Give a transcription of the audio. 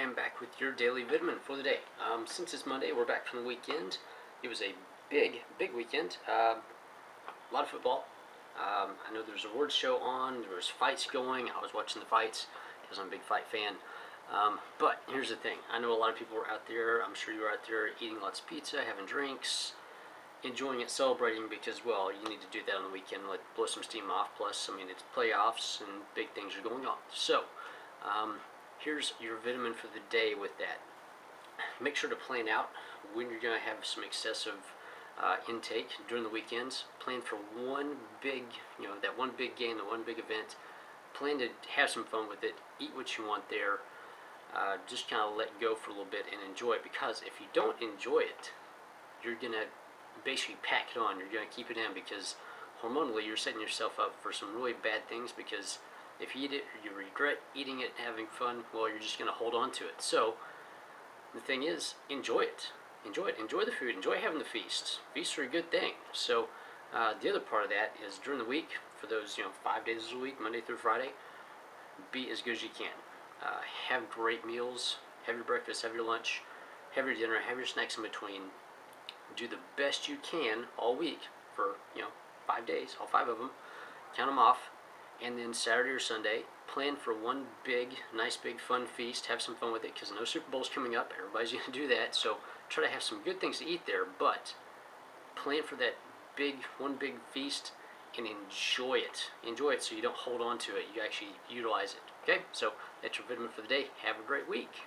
am back with your daily vitamin for the day. Um, since it's Monday, we're back from the weekend. It was a big, big weekend. Um a lot of football. Um, I know there was a awards show on. There was fights going. I was watching the fights because I'm a big fight fan. Um, but here's the thing. I know a lot of people were out there. I'm sure you were out there eating lots of pizza, having drinks, enjoying it, celebrating because, well, you need to do that on the weekend, Like, blow some steam off. Plus, I mean, it's playoffs and big things are going on. So, um, here's your vitamin for the day with that. Make sure to plan out when you're going to have some excessive uh, intake during the weekends. Plan for one big, you know, that one big game, the one big event. Plan to have some fun with it. Eat what you want there. Uh, just kind of let go for a little bit and enjoy it because if you don't enjoy it, you're going to basically pack it on. You're going to keep it in because hormonally you're setting yourself up for some really bad things because if you eat it you regret eating it and having fun, well, you're just going to hold on to it. So the thing is, enjoy it. Enjoy it. Enjoy the food. Enjoy having the feasts. Feasts are a good thing. So uh, the other part of that is during the week, for those you know five days a week, Monday through Friday, be as good as you can. Uh, have great meals. Have your breakfast. Have your lunch. Have your dinner. Have your snacks in between. Do the best you can all week for you know five days, all five of them. Count them off and then Saturday or Sunday, plan for one big, nice, big, fun feast. Have some fun with it because no Super Bowl's coming up. Everybody's going to do that, so try to have some good things to eat there. But plan for that big, one big feast and enjoy it. Enjoy it so you don't hold on to it. You actually utilize it. Okay, so that's your vitamin for the day. Have a great week.